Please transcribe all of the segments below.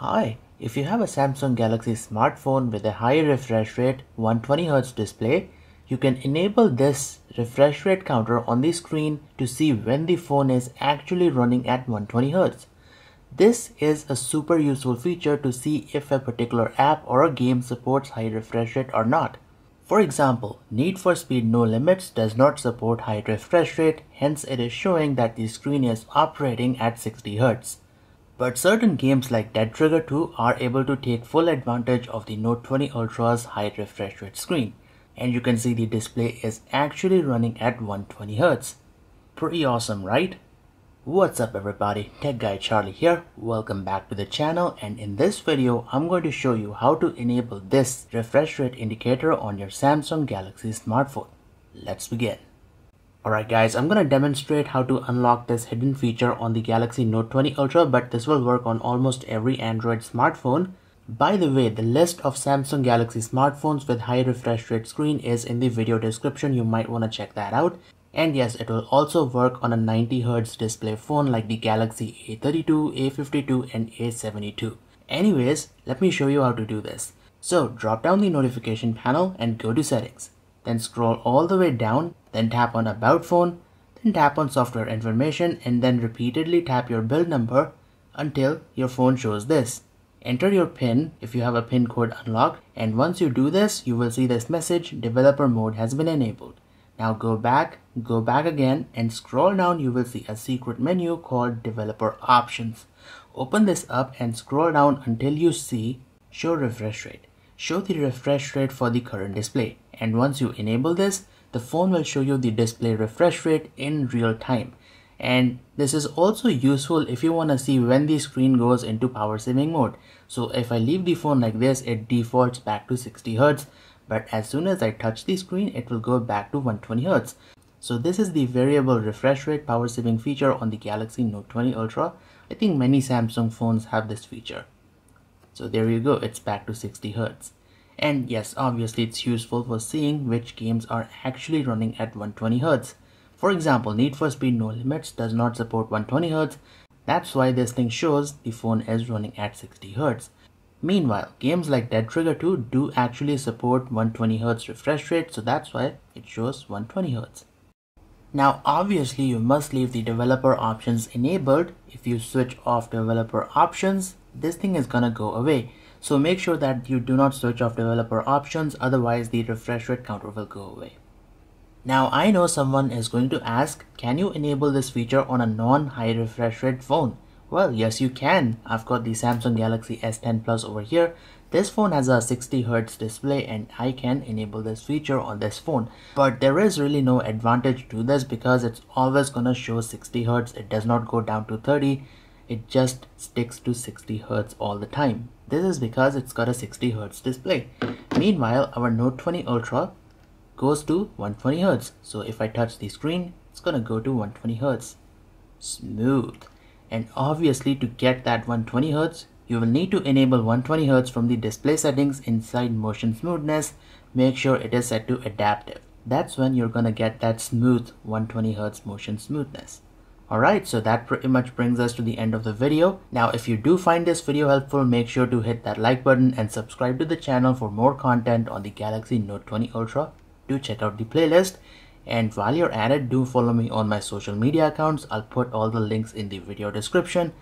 Hi, if you have a Samsung Galaxy smartphone with a high refresh rate 120Hz display, you can enable this refresh rate counter on the screen to see when the phone is actually running at 120Hz. This is a super useful feature to see if a particular app or a game supports high refresh rate or not. For example, Need for Speed No Limits does not support high refresh rate, hence it is showing that the screen is operating at 60Hz. But certain games like Dead Trigger 2 are able to take full advantage of the Note 20 Ultra's high refresh rate screen. And you can see the display is actually running at 120Hz. Pretty awesome, right? What's up everybody, Tech Guy Charlie here. Welcome back to the channel and in this video I'm going to show you how to enable this refresh rate indicator on your Samsung Galaxy smartphone. Let's begin. Alright guys, I'm gonna demonstrate how to unlock this hidden feature on the Galaxy Note 20 Ultra but this will work on almost every Android smartphone. By the way, the list of Samsung Galaxy smartphones with high refresh rate screen is in the video description, you might want to check that out. And yes, it will also work on a 90Hz display phone like the Galaxy A32, A52 and A72. Anyways, let me show you how to do this. So drop down the notification panel and go to settings. Then scroll all the way down then tap on about phone, then tap on software information and then repeatedly tap your build number until your phone shows this. Enter your PIN if you have a PIN code unlocked and once you do this you will see this message developer mode has been enabled. Now go back, go back again and scroll down you will see a secret menu called developer options. Open this up and scroll down until you see show refresh rate. Show the refresh rate for the current display and once you enable this the phone will show you the display refresh rate in real time. And this is also useful if you want to see when the screen goes into power saving mode. So if I leave the phone like this, it defaults back to 60 Hz. But as soon as I touch the screen, it will go back to 120 Hz. So this is the variable refresh rate power saving feature on the Galaxy Note 20 Ultra. I think many Samsung phones have this feature. So there you go, it's back to 60 Hz. And yes, obviously it's useful for seeing which games are actually running at 120Hz. For example, Need for Speed No Limits does not support 120Hz. That's why this thing shows the phone is running at 60Hz. Meanwhile, games like Dead Trigger 2 do actually support 120Hz refresh rate, so that's why it shows 120Hz. Now obviously you must leave the developer options enabled. If you switch off developer options, this thing is gonna go away. So make sure that you do not switch off developer options otherwise the refresh rate counter will go away. Now I know someone is going to ask, can you enable this feature on a non-high refresh rate phone? Well, yes you can. I've got the Samsung Galaxy S10 Plus over here. This phone has a 60Hz display and I can enable this feature on this phone. But there is really no advantage to this because it's always gonna show 60Hz. It does not go down to 30 it just sticks to 60 Hz all the time. This is because it's got a 60 Hz display. Meanwhile, our Note 20 Ultra goes to 120 Hz. So if I touch the screen, it's gonna go to 120 Hz. Smooth. And obviously to get that 120 Hz, you will need to enable 120 Hz from the display settings inside motion smoothness. Make sure it is set to adaptive. That's when you're gonna get that smooth 120 Hz motion smoothness. Alright, so that pretty much brings us to the end of the video. Now, if you do find this video helpful, make sure to hit that like button and subscribe to the channel for more content on the Galaxy Note 20 Ultra. Do check out the playlist. And while you're at it, do follow me on my social media accounts. I'll put all the links in the video description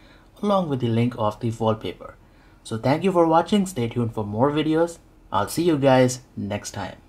along with the link of the wallpaper. So thank you for watching. Stay tuned for more videos. I'll see you guys next time.